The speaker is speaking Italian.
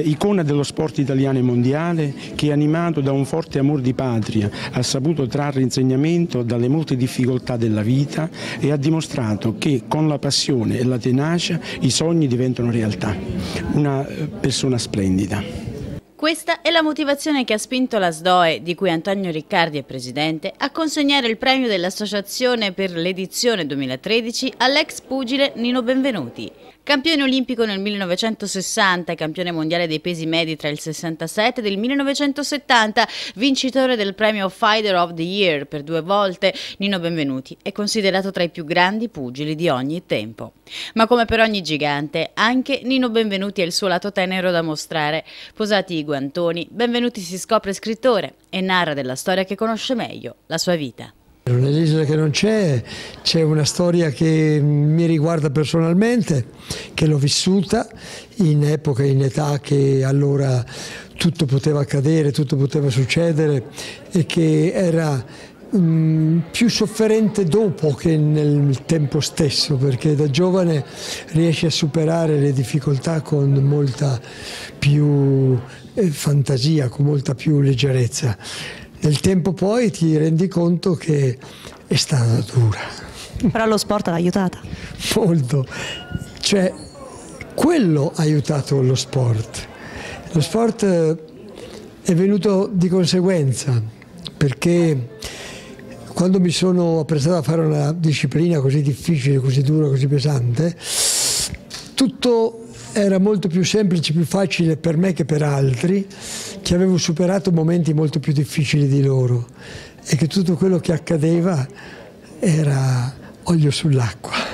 Icona dello sport italiano e mondiale che animato da un forte amore di patria ha saputo trarre insegnamento dalle molte difficoltà della vita e ha dimostrato che con la passione e la tenacia i sogni diventano realtà. Una eh, persona splendida. Questa è la motivazione che ha spinto la SDOE, di cui Antonio Riccardi è presidente, a consegnare il premio dell'associazione per l'edizione 2013 all'ex pugile Nino Benvenuti. Campione olimpico nel 1960 e campione mondiale dei pesi medi tra il 67 e il 1970, vincitore del premio Fighter of the Year per due volte, Nino Benvenuti è considerato tra i più grandi pugili di ogni tempo. Ma come per ogni gigante, anche Nino Benvenuti ha il suo lato tenero da mostrare. Posati i guantoni, Benvenuti si scopre scrittore e narra della storia che conosce meglio, la sua vita. Nell'isola che non c'è c'è una storia che mi riguarda personalmente, che l'ho vissuta in epoca, in età che allora tutto poteva accadere, tutto poteva succedere e che era um, più sofferente dopo che nel tempo stesso, perché da giovane riesci a superare le difficoltà con molta più eh, fantasia, con molta più leggerezza. Nel tempo poi ti rendi conto che è stata dura. Però lo sport l'ha aiutata. Molto. Cioè, quello ha aiutato lo sport. Lo sport eh, è venuto di conseguenza, perché quando mi sono apprestato a fare una disciplina così difficile, così dura, così pesante, tutto era molto più semplice, più facile per me che per altri, che avevo superato momenti molto più difficili di loro e che tutto quello che accadeva era olio sull'acqua.